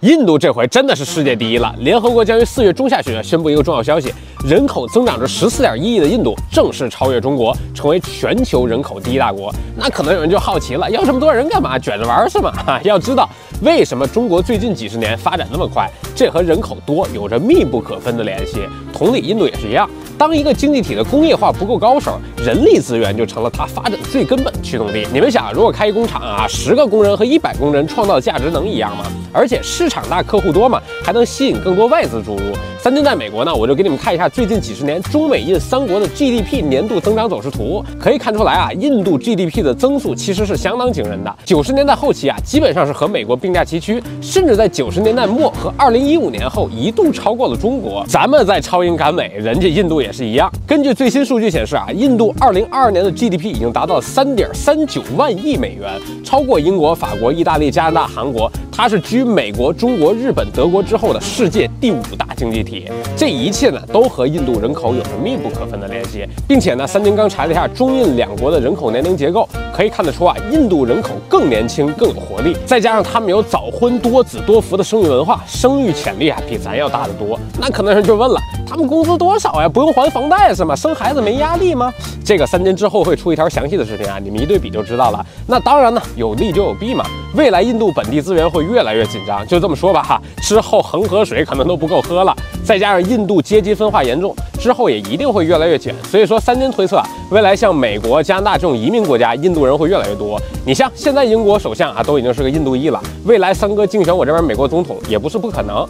印度这回真的是世界第一了。联合国将于四月中下旬宣布一个重要消息：人口增长至十四点一亿的印度正式超越中国，成为全球人口第一大国。那可能有人就好奇了，要这么多人干嘛？卷着玩是吗？哈，要知道为什么中国最近几十年发展那么快，这和人口多有着密不可分的联系。同理，印度也是一样。当一个经济体的工业化不够高手，人力资源就成了它发展最根本的驱动力。你们想，如果开一工厂啊，十个工人和一百工人创造的价值能一样吗？而且市场大、客户多嘛，还能吸引更多外资注入。三金在美国呢，我就给你们看一下最近几十年中美印三国的 GDP 年度增长走势图，可以看出来啊，印度 GDP 的增速其实是相当惊人的。九十年代后期啊，基本上是和美国并驾齐驱，甚至在九十年代末和二零一五年后一度超过了中国。咱们在超英赶美，人家印度也。是一样。根据最新数据显示啊，印度二零二二年的 GDP 已经达到了三点三九万亿美元，超过英国、法国、意大利、加拿大、韩国。它是居美国、中国、日本、德国之后的世界第五大经济体。这一切呢，都和印度人口有着密不可分的联系。并且呢，三金刚查了一下中印两国的人口年龄结构，可以看得出啊，印度人口更年轻、更有活力。再加上他们有早婚、多子多福的生育文化，生育潜力啊，比咱要大得多。那可能人就问了，他们工资多少呀？不用还房贷是吗？生孩子没压力吗？这个三年之后会出一条详细的视频啊，你们一对比就知道了。那当然呢，有利就有弊嘛。未来印度本地资源会越来越紧张，就这么说吧哈，之后恒河水可能都不够喝了，再加上印度阶级分化严重，之后也一定会越来越卷。所以说，三金推测啊，未来像美国、加拿大这种移民国家，印度人会越来越多。你像现在英国首相啊，都已经是个印度裔了，未来三哥竞选我这边美国总统也不是不可能。